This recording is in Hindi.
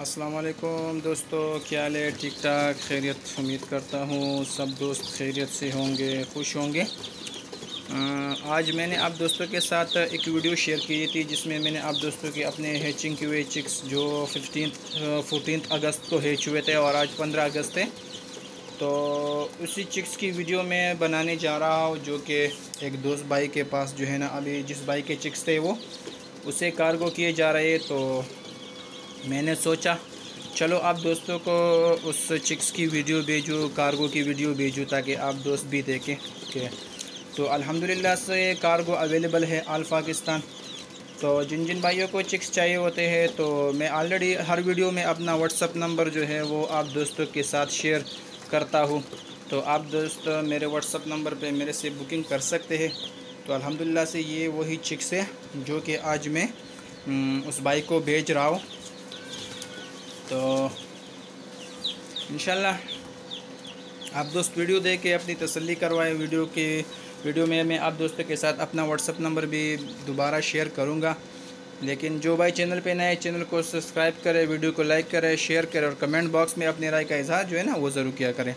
अस्सलाम वालेकुम दोस्तों, क्या हाल है? ठीक ठाक खैरियत, उम्मीद करता हूँ सब दोस्त खैरियत से होंगे, खुश होंगे। आज मैंने आप दोस्तों के साथ एक वीडियो शेयर की थी, जिसमें मैंने आप दोस्तों के अपने हैचिंग हुए चिक्स, जो फिफ्टीन फोटीन अगस्त को हैच हुए थे और आज पंद्रह अगस्त है। तो उसी चिक्स की वीडियो मैं बनाने जा रहा हूँ, जो कि एक दोस्त भाई के पास जो है ना, अभी जिस भाई के चिक्स थे वो, उसे कार्गो किए जा रहे तो मैंने सोचा, चलो आप दोस्तों को उस चिक्स की वीडियो भेजूँ, कार्गो की वीडियो भेजूँ ताकि आप दोस्त भी देखें। कि तो अल्हम्दुलिल्लाह से कार्गो अवेलेबल है आल पाकिस्तान। तो जिन जिन भाइयों को चिक्स चाहिए होते हैं तो मैं ऑलरेडी हर वीडियो में अपना व्हाट्सअप नंबर जो है, वो आप दोस्तों के साथ शेयर करता हूँ। तो आप दोस्त मेरे व्हाट्सअप नंबर पे मेरे से बुकिंग कर सकते हैं। तो अल्हम्दुलिल्लाह से ये वही चिक्स है, जो कि आज मैं उस बाइक को भेज रहा हूँ तो इन आप दोस्त वीडियो देख के अपनी तसल्ली करवाएँ, वीडियो के, वीडियो में मैं आप दोस्तों के साथ अपना व्हाट्सअप नंबर भी दोबारा शेयर करूँगा। लेकिन जो भाई चैनल पे नए चैनल को सब्सक्राइब करें, वीडियो को लाइक करें, शेयर करें और कमेंट बॉक्स में अपनी राय का इजहार जो है ना, वो ज़रूर किया करें।